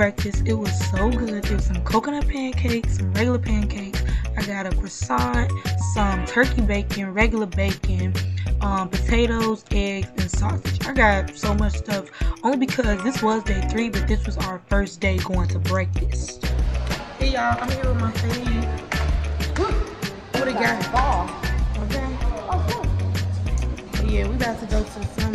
breakfast. It was so good. There was some coconut pancakes, some regular pancakes. I got a croissant, some turkey bacon, regular bacon, um, potatoes, eggs, and sausage. I got so much stuff only because this was day three, but this was our first day going to breakfast. Hey y'all, I'm here with my family. What a guy. Okay. Oh, cool. yeah, we about to go to some river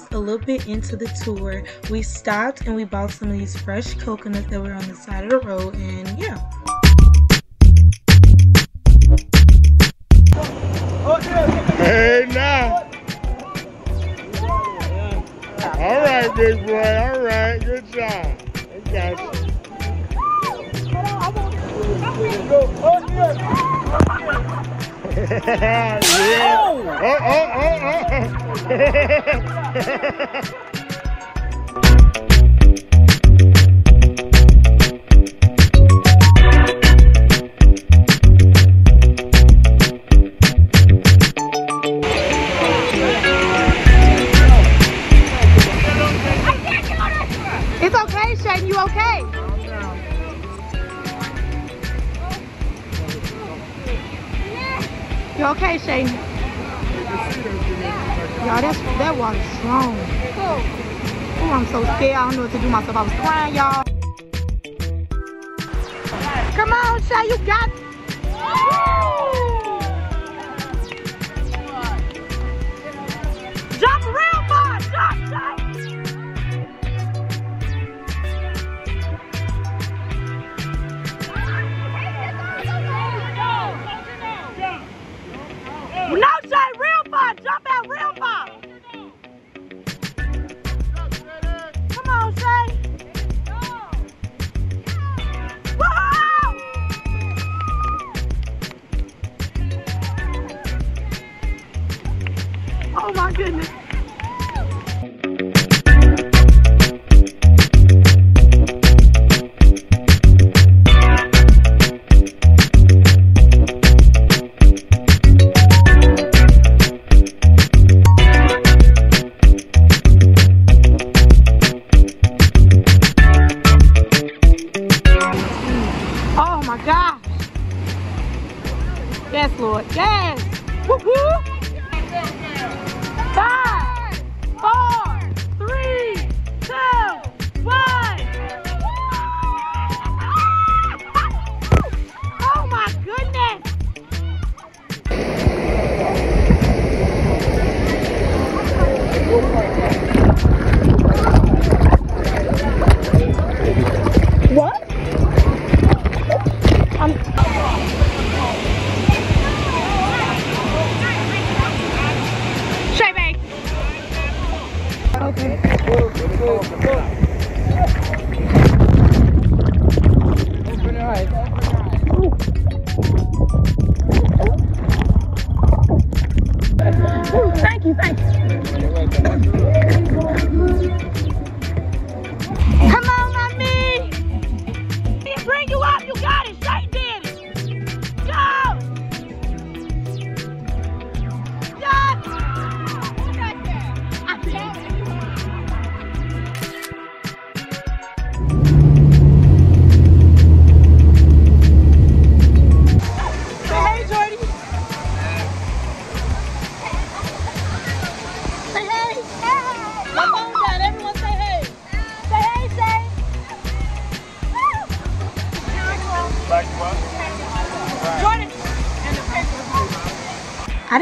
was a little bit into the tour. We stopped and we bought some of these fresh coconuts that were on the side of the road, and yeah. Hey now. All right, big boy. All right, good job. Got you. yeah. Oh, oh, oh, oh. It's You okay, Shane? Y'all, that's, that water's strong. Oh, I'm so scared. I don't know what to do myself. I was crying, y'all. Come on, Shay. You got Jump Lord. Yes. Woo Ooh, Thank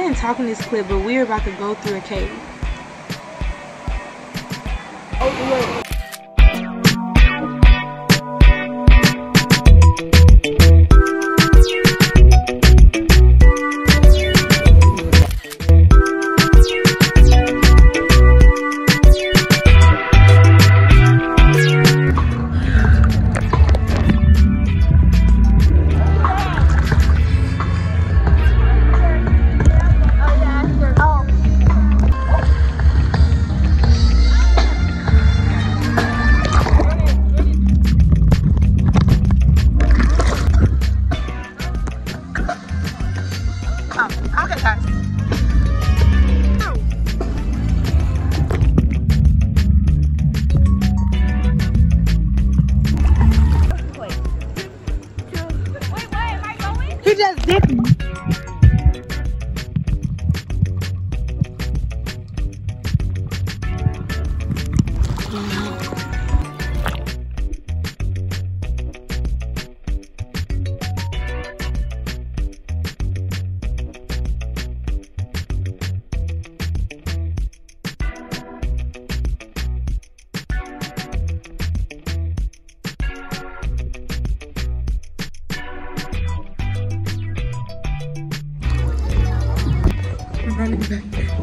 paper. I didn't talk in this clip, but we're about to go through a cave. Oh, he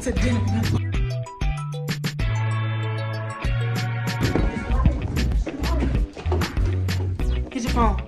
to dinner. Get your phone.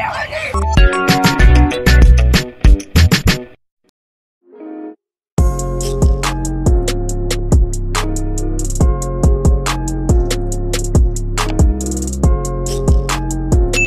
doing